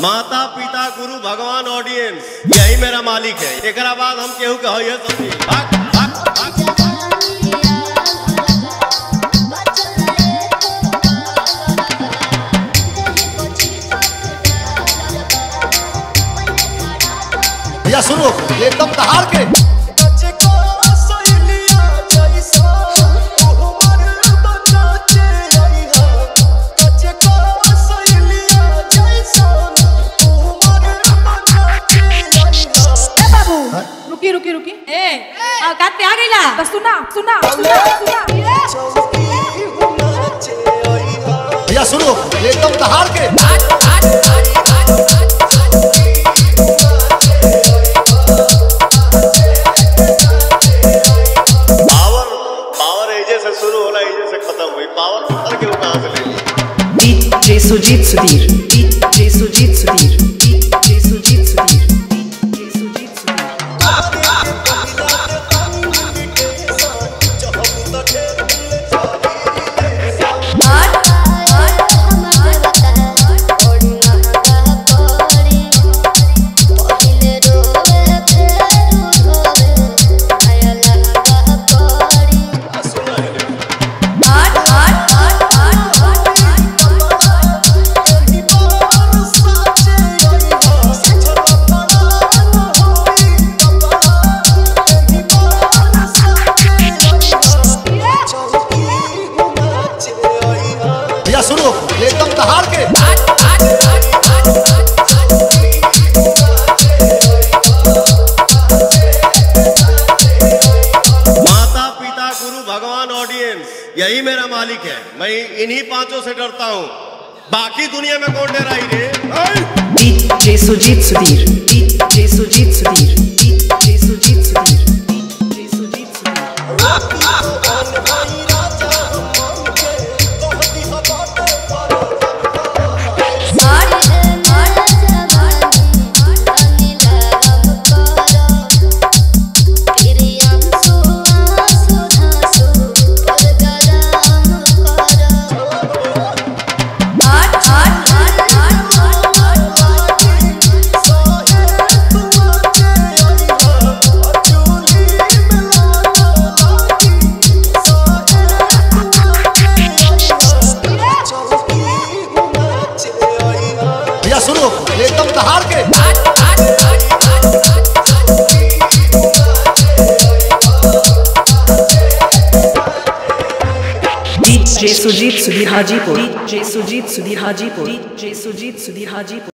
माता पिता गुरु, भगवान ऑडियंस यही मेरा मालिक है एक बाद हम केहू कह ये भाग। भैया, सुनो, ये एकदम के रुकी रुकी। ए औकात पे आ गईला तो सुना सुना सुना सुना। भैया सुनो एकदम दहाड़ के। पावर पावर एजे से शुरू होला एजे सुनो एकदम दहाड़ के? माता पिता गुरु भगवान ऑडियंस यही मेरा मालिक है। मैं इन्हीं पाँचों से डरता हूँ। बाकी दुनिया में कौन डराई रे? ऐ! DJ Sujit Sudhir. DJ Sujit जय सुजीत सुधीर हाजीपुर जय सुजीत सुधीर हाजीपुर जय सुजीत सुधीर हाजीपुर